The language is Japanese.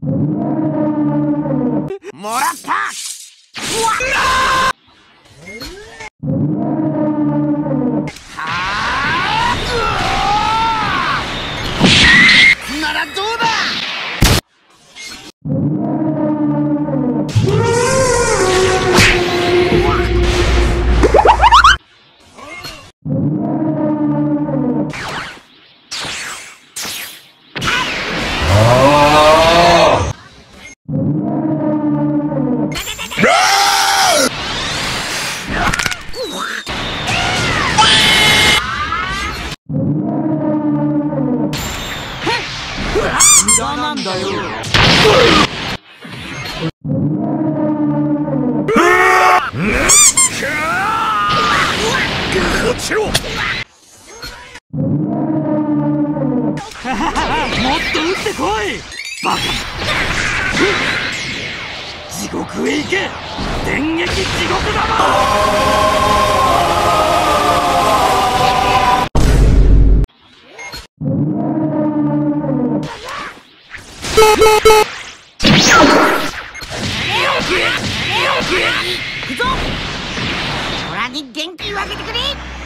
もらったならどうだ無駄なんだよ。落ちろもっと撃ってこい！バカ。地獄行け！くぞ。虎に元気をあげてくれ。